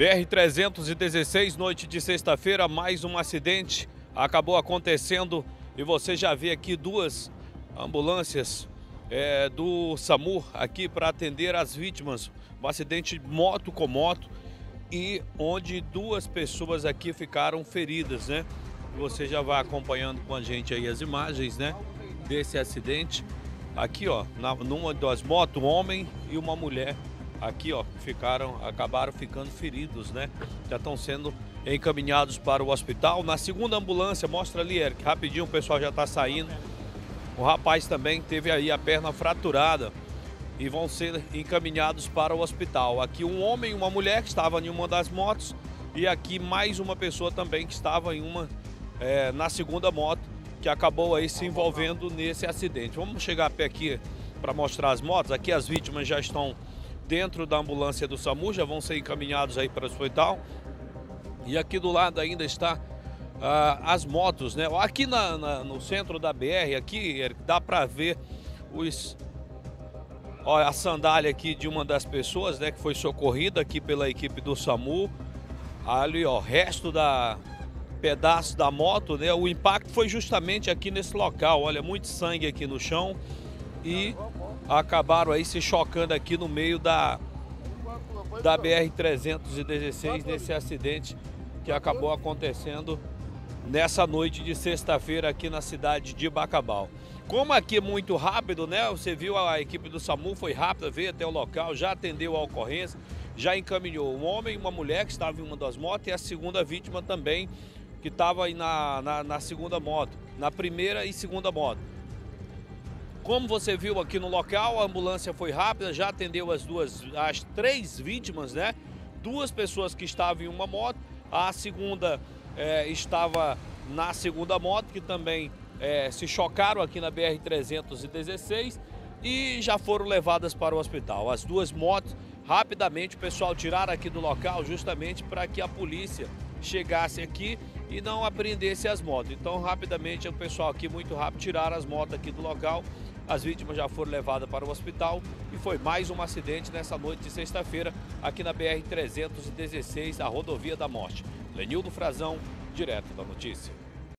BR-316, noite de sexta-feira, mais um acidente acabou acontecendo e você já vê aqui duas ambulâncias é, do SAMU aqui para atender as vítimas. Um acidente moto com moto e onde duas pessoas aqui ficaram feridas, né? Você já vai acompanhando com a gente aí as imagens, né? Desse acidente. Aqui, ó, na, numa das motos, um homem e uma mulher aqui, ó, ficaram, acabaram ficando feridos, né? Já estão sendo encaminhados para o hospital. Na segunda ambulância, mostra ali, Eric, rapidinho o pessoal já está saindo. O rapaz também teve aí a perna fraturada e vão ser encaminhados para o hospital. Aqui um homem e uma mulher que estavam em uma das motos e aqui mais uma pessoa também que estava em uma é, na segunda moto que acabou aí se envolvendo nesse acidente. Vamos chegar até aqui para mostrar as motos. Aqui as vítimas já estão dentro da ambulância do SAMU, já vão ser encaminhados aí para o hospital. E aqui do lado ainda está ah, as motos, né? Aqui na, na, no centro da BR, aqui dá para ver os Olha a sandália aqui de uma das pessoas, né, que foi socorrida aqui pela equipe do SAMU. Ali, ó, resto da pedaço da moto, né? O impacto foi justamente aqui nesse local. Olha, muito sangue aqui no chão e acabaram aí se chocando aqui no meio da da BR 316 nesse acidente que acabou acontecendo nessa noite de sexta-feira aqui na cidade de Bacabal. Como aqui é muito rápido, né? Você viu a equipe do SAMU foi rápida, veio até o local, já atendeu a ocorrência, já encaminhou um homem e uma mulher que estava em uma das motos e a segunda vítima também que estava aí na, na, na segunda moto, na primeira e segunda moto. Como você viu aqui no local, a ambulância foi rápida, já atendeu as duas, as três vítimas, né? Duas pessoas que estavam em uma moto, a segunda é, estava na segunda moto, que também é, se chocaram aqui na BR-316 e já foram levadas para o hospital. As duas motos, rapidamente o pessoal tiraram aqui do local justamente para que a polícia chegasse aqui e não apreendesse as motos. Então, rapidamente, o pessoal aqui, muito rápido, tiraram as motos aqui do local. As vítimas já foram levadas para o hospital e foi mais um acidente nessa noite de sexta-feira aqui na BR-316, a rodovia da morte. Lenildo Frazão, direto da notícia.